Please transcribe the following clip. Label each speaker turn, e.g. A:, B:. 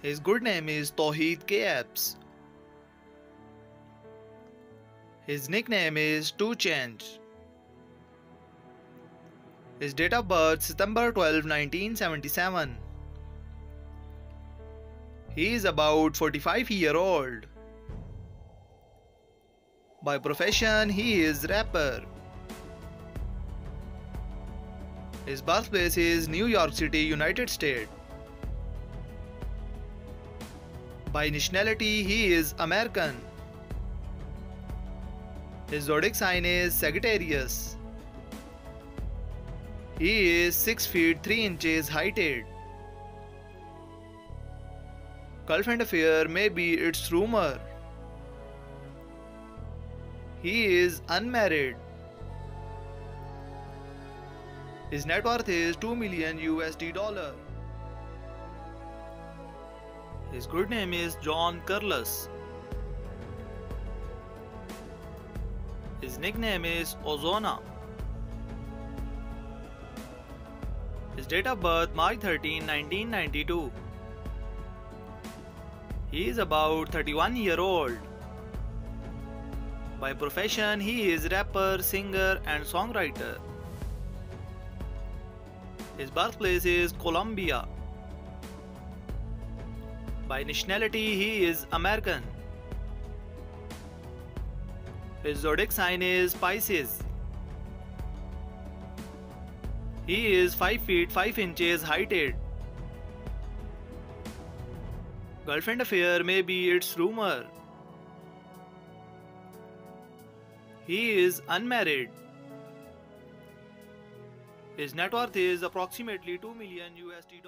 A: His good name is Tauheed K. His nickname is 2 Chainz. His date of birth September 12, 1977. He is about 45 year old. By profession he is rapper. His birthplace is New York City, United States. By nationality he is American. His zodiac sign is Sagittarius. He is 6 feet 3 inches heighted. Girlfriend affair may be its rumor. He is unmarried. His net worth is 2 million USD dollar. His good name is John Carlos. His nickname is Ozuna. His date of birth March 13, 1992. He is about 31 year old. By profession he is rapper, singer and songwriter. His birthplace is Colombia. By nationality he is American. His zodiac sign is Pisces. He is 5 feet 5 inches heighted. Girlfriend affair may be its rumor. He is unmarried. His net worth is approximately 2 million USD.